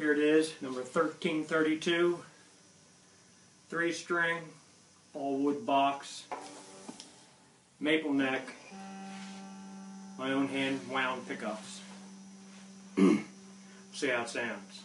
Here it is, number 1332. Three string, all wood box, maple neck, my own hand wound pickups. See how it sounds.